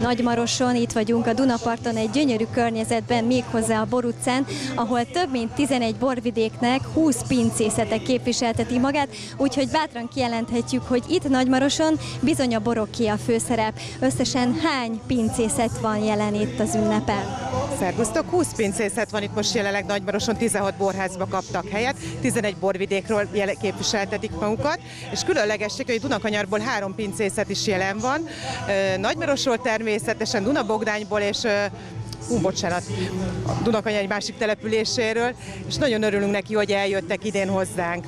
Nagymaroson, itt vagyunk a Dunaparton egy gyönyörű környezetben, méghozzá a Bor utcán, ahol több mint 11 borvidéknek 20 pincészete képviselteti magát, úgyhogy bátran kijelenthetjük, hogy itt Nagymaroson bizony a boroké a főszerep. Összesen hány pincészet van jelen itt az ünnepen? Szervusztok! 20 pincészet van itt most jelenleg Nagymaroson, 16 borházba kaptak helyet, 11 borvidékről képviseltetik magukat, és különlegesség, hogy Dunakanyarból három pincészet is jelen van, Nagymarosról természetesen, Dunabogdányból és Hú, bocsánat, a Dunakanyar egy másik településéről, és nagyon örülünk neki, hogy eljöttek idén hozzánk.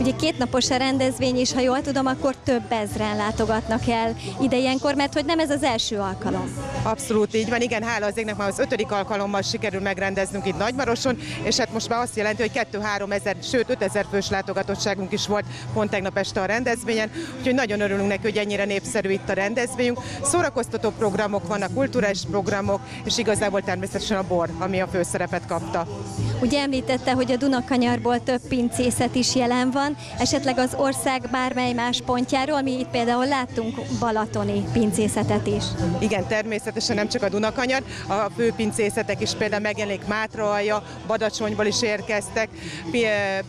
Ugye kétnapos a rendezvény, és ha jól tudom, akkor több ezren látogatnak el ide ilyenkor, mert hogy nem ez az első alkalom. Abszolút így van, igen, hála az égnek már az ötödik alkalommal sikerül megrendeznünk itt Nagymaroson, és hát most már azt jelenti, hogy 2-3 ezer, sőt 5 ezer fős látogatottságunk is volt pont tegnap este a rendezvényen, úgyhogy nagyon örülünk neki, hogy ennyire népszerű itt a rendezvényünk. Szórakoztató programok vannak, kulturális programok, és igazából természetesen a bor, ami a főszerepet kapta. Ugye említette, hogy a Dunakanyarból több pincészet is jelen van, esetleg az ország bármely más pontjáról, mi itt például láttunk balatoni pincészetet is. Igen, természetesen nem csak a Dunakanyar, a főpincészetek is például megjelenik Mátraalja, Badacsonyból is érkeztek,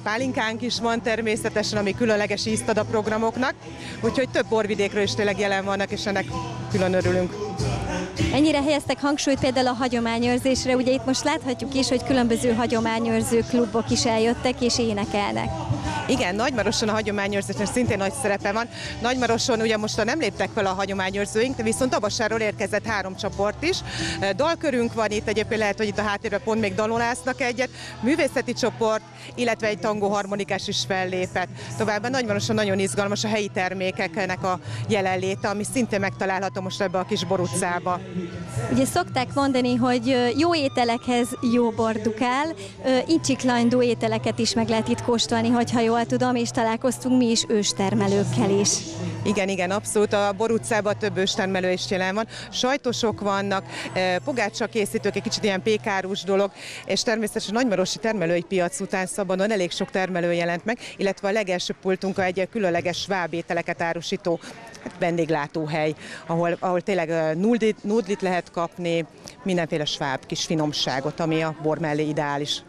pálinkánk is van természetesen, ami különleges ízt ad a programoknak, úgyhogy több borvidékről is tényleg jelen vannak, és ennek külön örülünk. Ennyire helyeztek hangsúlyt például a hagyományőrzésre, ugye itt most láthatjuk is, hogy különböző hagyományőrző klubok is eljöttek és énekelnek. Igen, Nagymaroson a hagyományőrzésnek szintén nagy szerepe van. Nagymaroson ugye most nem léptek fel a hagyományőrzőink, de viszont Tabasáról érkezett három csoport is. Dalkörünk van itt, egyébként lehet, hogy itt a háttérben pont még dalolásznak egyet, művészeti csoport, illetve egy tangó harmonikás is fellépett. Továbbá Nagymaroson nagyon izgalmas a helyi termékeknek a jelenléte, ami szintén megtalálható most ebbe a kis borutcába. Ugye szokták mondani, hogy jó ételekhez jó bordukál, incsiklandó ételeket is meg lehet itt kóstolni, hogyha jól tudom, és találkoztunk mi is őstermelőkkel is. Igen, igen, abszolút. A Bor utcában több őstermelő is jelen van. Sajtosok vannak, eh, pogácsa készítők, egy kicsit ilyen pékárus dolog, és természetesen Nagymarosi termelői piac után szabadon elég sok termelő jelent meg, illetve a legelső pultunk egy különleges sváb ételeket árusító hát vendéglátóhely, ahol, ahol tényleg eh, nudlit lehet kapni, mindenféle sváb kis finomságot, ami a bor mellé ideális.